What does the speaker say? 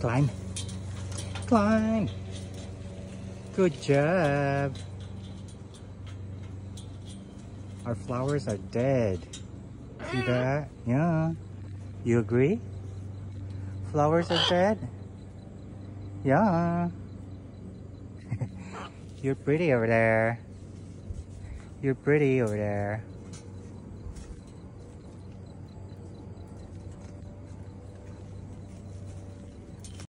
Climb. Climb. Good job. Our flowers are dead. See that? Yeah. You agree? Flowers are dead? Yeah. You're pretty over there. You're pretty over there.